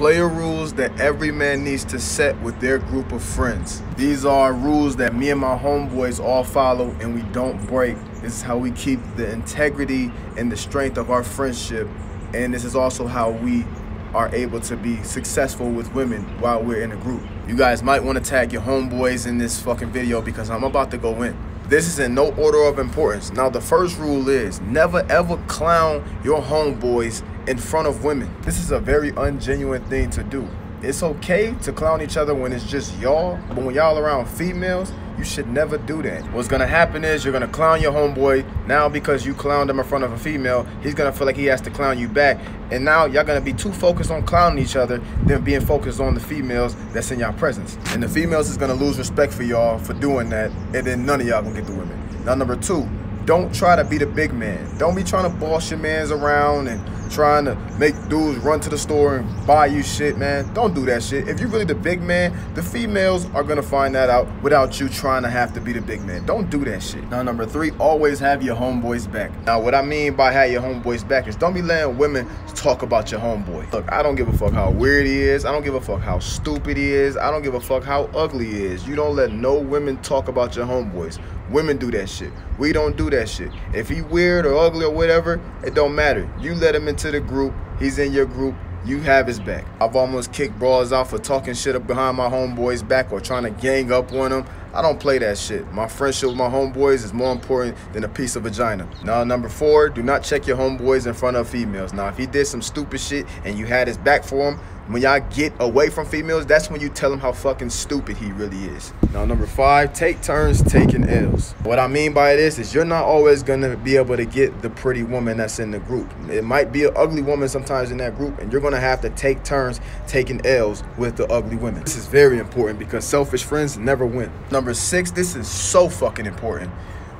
Player rules that every man needs to set with their group of friends. These are rules that me and my homeboys all follow and we don't break. This is how we keep the integrity and the strength of our friendship. And this is also how we are able to be successful with women while we're in a group. You guys might want to tag your homeboys in this fucking video because I'm about to go in. This is in no order of importance. Now, the first rule is never ever clown your homeboys in front of women. This is a very ungenuine thing to do. It's okay to clown each other when it's just y'all, but when y'all around females, you should never do that. What's gonna happen is you're gonna clown your homeboy. Now because you clowned him in front of a female, he's gonna feel like he has to clown you back. And now y'all gonna be too focused on clowning each other than being focused on the females that's in y'all presence. And the females is gonna lose respect for y'all for doing that, and then none of y'all gonna get the women. Now number two, don't try to be the big man. Don't be trying to boss your mans around and trying to make dudes run to the store and buy you shit, man. Don't do that shit. If you're really the big man, the females are gonna find that out without you trying to have to be the big man. Don't do that shit. Now, number three, always have your homeboys back. Now, what I mean by have your homeboys back is don't be letting women talk about your homeboy. Look, I don't give a fuck how weird he is. I don't give a fuck how stupid he is. I don't give a fuck how ugly he is. You don't let no women talk about your homeboys. Women do that shit. We don't do that shit. If he weird or ugly or whatever, it don't matter. You let him into the group. He's in your group. You have his back. I've almost kicked bras out for talking shit up behind my homeboy's back or trying to gang up on him. I don't play that shit. My friendship with my homeboys is more important than a piece of vagina. Now, number four, do not check your homeboys in front of females. Now, if he did some stupid shit and you had his back for him, when y'all get away from females, that's when you tell him how fucking stupid he really is. Now, number five, take turns taking L's. What I mean by this is you're not always gonna be able to get the pretty woman that's in the group. It might be an ugly woman sometimes in that group, and you're gonna have to take turns taking L's with the ugly women. This is very important because selfish friends never win. Number six, this is so fucking important.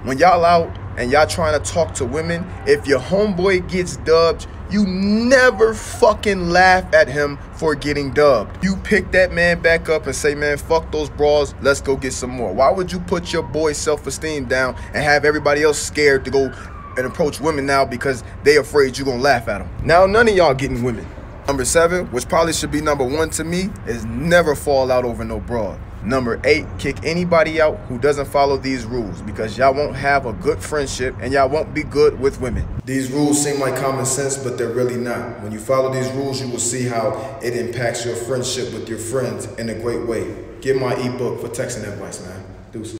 When y'all out and y'all trying to talk to women, if your homeboy gets dubbed, you never fucking laugh at him for getting dubbed. You pick that man back up and say, man, fuck those bras, let's go get some more. Why would you put your boy's self-esteem down and have everybody else scared to go and approach women now because they afraid you gonna laugh at them? Now none of y'all getting women. Number seven, which probably should be number one to me, is never fall out over no broad. Number eight, kick anybody out who doesn't follow these rules because y'all won't have a good friendship and y'all won't be good with women. These rules seem like common sense, but they're really not. When you follow these rules, you will see how it impacts your friendship with your friends in a great way. Get my ebook for texting advice, man. Deuces.